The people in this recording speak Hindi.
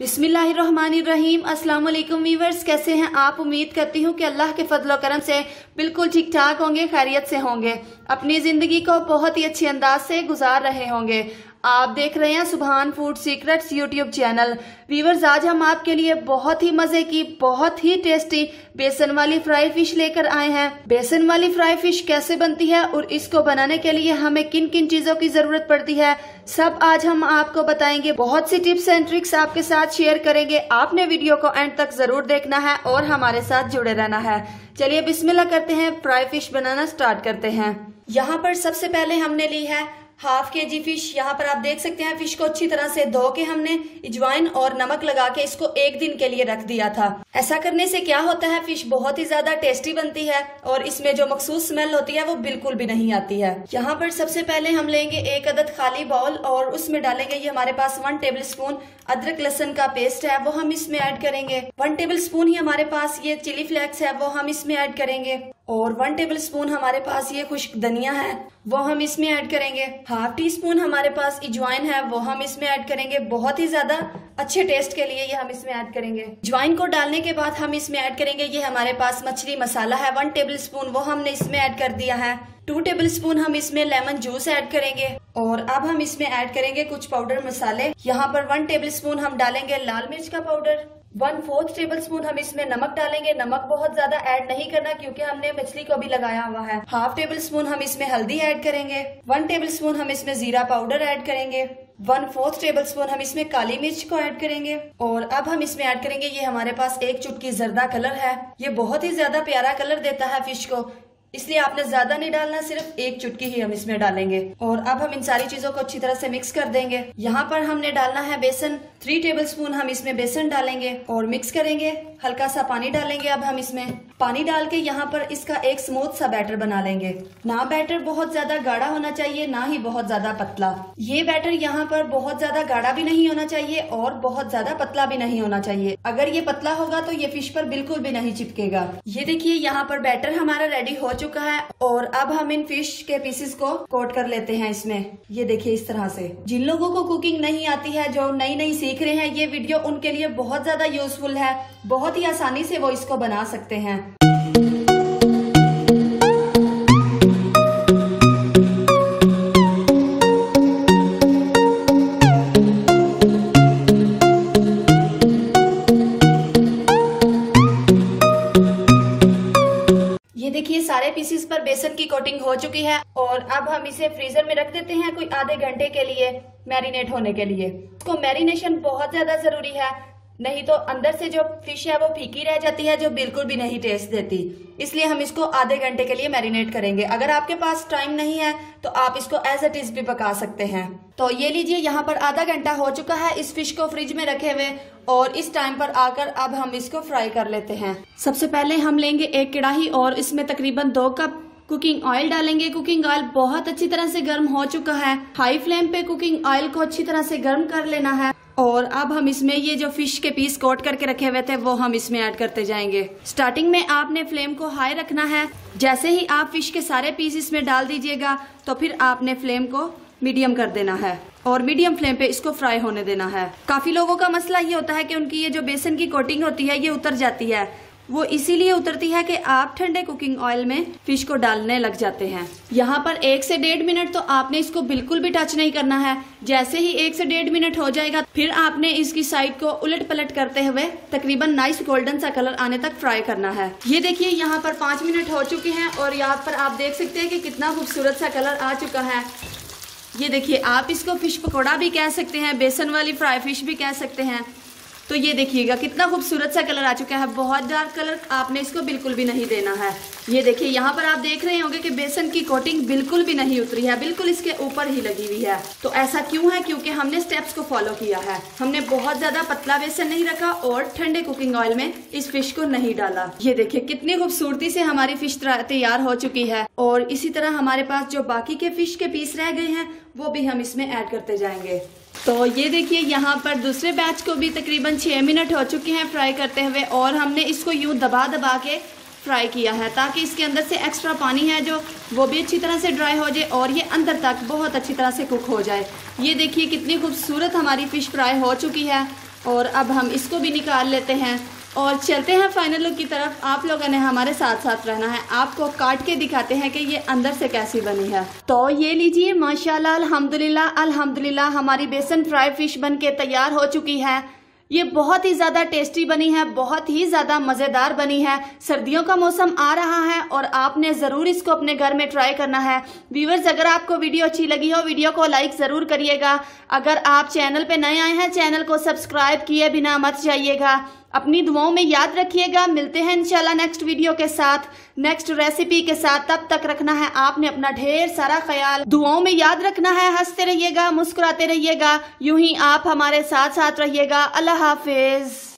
बिस्मिल्लाहिर्रहमानिर्रहीम। अस्सलाम वालेकुम वीवर्स, कैसे हैं आप? उम्मीद करती हूँ कि अल्लाह के फजल करम से बिल्कुल ठीक ठाक होंगे, खैरियत से होंगे। अपनी ज़िंदगी को बहुत ही अच्छे अंदाज से गुजार रहे होंगे। आप देख रहे हैं Subhan food secrets YouTube channel. Viewers आज हम आपके लिए बहुत ही मज़े की, बहुत ही टेस्टी बेसन वाली फ्राई फ़िश लेकर आए हैं। बेसन वाली फ्राई फ़िश कैसे बनती है और इसको बनाने के लिए हमें किन किन चीज़ों की ज़रूरत पड़ती है, सब आज हम आपको बताएँगे। बहुत सी टिप्स एंड ट्रिक्स आपके साथ शेयर करेंगे। आपने वीडियो को एंड तक ज़रूर देखना है और हमारे साथ जुड़े रहना है। चलिए, बिस्मिल्लाह करते हैं। फ्राई फ़िश बनाना स्टार्ट करते हैं। यहाँ पर सबसे पहले हमने ली है हाफ़ के जी फ़िश यहाँ पर आप देख सकते हैं। फ़िश को अच्छी तरह से धो के हमने इजवाइन और नमक लगा के इसको एक दिन के लिए रख दिया था। ऐसा करने से क्या होता है? फ़िश बहुत ही ज़्यादा टेस्टी बनती है और इसमें जो मखसूस स्मेल होती है, वो बिल्कुल भी नहीं आती है। यहाँ पर सबसे पहले हम लेंगे एक अदद खाली बाउल और उसमें डालेंगे ये हमारे पास वन टेबल स्पून अदरक लहसन का पेस्ट है, वो हम इसमें ऐड करेंगे। वन टेबल स्पून ही हमारे पास ये चिली फ्लेक्स है, वो हम इसमें ऐड करेंगे। और वन टेबल स्पून हमारे पास ये खुश्क धनिया है, वो हम इसमें ऐड करेंगे। हाफ़ टी स्पून हमारे पास इजवाइन है, वो हम इसमें ऐड करेंगे। बहुत ही ज़्यादा अच्छे टेस्ट के लिए ये हम इसमें ऐड करेंगे। ज्वाइन को डालने के बाद हम इसमें ऐड करेंगे, ये हमारे पास मछली मसाला है वन टेबल स्पून वो हमने इसमें ऐड कर दिया है। टू टेबल स्पून हम इसमें लेमन जूस ऐड करेंगे और अब हम इसमें ऐड करेंगे कुछ पाउडर मसाले। यहाँ पर वन टेबल स्पून हम डालेंगे लाल मिर्च का powder one fourth table spoon हम इसमें नमक डालेंगे। नमक बहुत ज़्यादा ऐड नहीं करना क्योंकि हमने मछली को भी लगाया हुआ है। हाफ़ टेबल स्पून हम इसमें हल्दी ऐड करेंगे। वन टेबल स्पून हम इसमें जीरा पाउडर ऐड करेंगे। वन फोर्थ टेबल स्पून हम इसमें काली मिर्च को ऐड करेंगे। और अब हम इसमें ऐड करेंगे, ये हमारे पास एक चुटकी जर्दा कलर है। ये बहुत ही ज़्यादा प्यारा कलर देता है फ़िश को। इसलिए आपने ज़्यादा नहीं डालना, सिर्फ़ एक चुटकी ही हम इसमें डालेंगे। और अब हम इन सारी चीज़ों को अच्छी तरह से मिक्स कर देंगे। यहाँ पर हमने डालना है बेसन। थ्री टेबल स्पून हम इसमें बेसन डालेंगे और मिक्स करेंगे। हल्का सा पानी डालेंगे अब हम इसमें। पानी डाल के यहाँ पर इसका एक स्मूथ सा बैटर बना लेंगे। ना बैटर बहुत ज़्यादा गाढ़ा होना चाहिए, ना ही बहुत ज़्यादा पतला। ये बैटर यहाँ पर बहुत ज़्यादा गाढ़ा भी नहीं होना चाहिए और बहुत ज़्यादा पतला भी नहीं होना चाहिए। अगर ये पतला होगा तो ये फ़िश पर बिल्कुल भी नहीं चिपकेगा। ये देखिए, यहाँ पर बैटर हमारा रेडी हो चुका है और अब हम इन फ़िश के पीसेस को कोट कर लेते हैं इसमें। ये देखिए इस तरह से। जिन लोगों को कुकिंग नहीं आती है, जो नई नई सीख रहे हैं, ये वीडियो उनके लिए बहुत ज़्यादा यूजफुल है। बहुत ही आसानी से वो इसको बना सकते हैं। देखिए, सारे पीसेस पर बेसन की कोटिंग हो चुकी है और अब हम इसे फ्रीजर में रख देते हैं कोई आधे घंटे के लिए मैरिनेट होने के लिए। इसको मैरिनेशन बहुत ज़्यादा ज़रूरी है, नहीं तो अंदर से जो फ़िश है वो फीकी रह जाती है, जो बिल्कुल भी नहीं टेस्ट देती। इसलिए हम इसको आधे घंटे के लिए मैरिनेट करेंगे। अगर आपके पास टाइम नहीं है तो आप इसको एज इट इज़ भी पका सकते हैं। तो ये लीजिए, यहाँ पर आधा घंटा हो चुका है इस फ़िश को फ्रिज में रखे हुए और इस टाइम पर आकर अब हम इसको फ्राई कर लेते हैं। सबसे पहले हम लेंगे एक कड़ाही और इसमें तकरीबन दो कप कुकिंग ऑयल डालेंगे। कुकिंग ऑयल बहुत अच्छी तरह से गर्म हो चुका है। हाई फ्लेम पे कुकिंग ऑयल को अच्छी तरह से गर्म कर लेना है और अब हम इसमें ये जो फ़िश के पीस कोट करके रखे हुए थे, वो हम इसमें ऐड करते जाएँगे। स्टार्टिंग में आपने फ्लेम को हाई रखना है। जैसे ही आप फ़िश के सारे पीस इसमें डाल दीजिएगा तो फिर आपने फ्लेम को मीडियम कर देना है और मीडियम फ्लेम पे इसको फ्राई होने देना है। काफ़ी लोगों का मसला ये होता है कि उनकी ये जो बेसन की कोटिंग होती है, ये उतर जाती है। वो इसीलिए उतरती है कि आप ठंडे कुकिंग ऑयल में फ़िश को डालने लग जाते हैं। यहाँ पर एक से डेढ़ मिनट तो आपने इसको बिल्कुल भी टच नहीं करना है। जैसे ही एक से डेढ़ मिनट हो जाएगा, फिर आपने इसकी साइड को उलट पलट करते हुए तकरीबन नाइस गोल्डन सा कलर आने तक फ्राई करना है। ये देखिए, यहाँ पर पाँच मिनट हो चुके हैं और यहाँ पर आप देख सकते हैं कि कितना खूबसूरत सा कलर आ चुका है। ये देखिए, आप इसको फ़िश पकौड़ा भी कह सकते हैं, बेसन वाली फ्राई फ़िश भी कह सकते हैं। तो ये देखिएगा, कितना खूबसूरत सा कलर आ चुका है। बहुत डार्क कलर आपने इसको बिल्कुल भी नहीं देना है। ये देखिए, यहाँ पर आप देख रहे होंगे कि बेसन की कोटिंग बिल्कुल भी नहीं उतरी है, बिल्कुल इसके ऊपर ही लगी हुई है। तो ऐसा क्यों है? क्योंकि हमने स्टेप्स को फॉलो किया है। हमने बहुत ज़्यादा पतला बेसन नहीं रखा और ठंडे कुकिंग ऑयल में इस फ़िश को नहीं डाला। ये देखिए, कितनी खूबसूरती से हमारी फ़िश तैयार हो चुकी है। और इसी तरह हमारे पास जो बाकी के फ़िश के पीस रह गए हैं, वो भी हम इसमें ऐड करते जाएँगे। तो ये देखिए, यहाँ पर दूसरे बैच को भी तकरीबन छः मिनट हो चुके हैं फ्राई करते हुए और हमने इसको यूँ दबा दबा के फ्राई किया है ताकि इसके अंदर से एक्स्ट्रा पानी है जो वो भी अच्छी तरह से ड्राई हो जाए और ये अंदर तक बहुत अच्छी तरह से कुक हो जाए। ये देखिए, कितनी खूबसूरत हमारी फ़िश फ्राई हो चुकी है और अब हम इसको भी निकाल लेते हैं। और चलते हैं फाइनल लुक की तरफ़। आप लोगों ने हमारे साथ साथ रहना है। आपको काट के दिखाते हैं कि ये अंदर से कैसी बनी है। तो ये लीजिए, माशाल्लाह, अल्हम्दुलिल्लाह अल्हम्दुलिल्लाह, हमारी बेसन फ्राई फ़िश बन के तैयार हो चुकी है। ये बहुत ही ज़्यादा टेस्टी बनी है, बहुत ही ज़्यादा मज़ेदार बनी है। सर्दियों का मौसम आ रहा है और आपने ज़रूर इसको अपने घर में ट्राई करना है। व्यूवर्स अगर आपको वीडियो अच्छी लगी हो, वीडियो को लाइक ज़रूर करिएगा। अगर आप चैनल पे नए आए हैं चैनल को सब्सक्राइब किए बिना मत जाइएगा। अपनी दुआओं में याद रखिएगा। मिलते हैं इंशाल्लाह नेक्स्ट वीडियो के साथ नेक्स्ट रेसिपी के साथ। तब तक रखना है आपने अपना ढेर सारा ख्याल। दुआओं में याद रखना है, हँसते रहिएगा, मुस्कुराते रहिएगा। यूँ ही आप हमारे साथ साथ रहिएगा। अल्लाह हाफिज।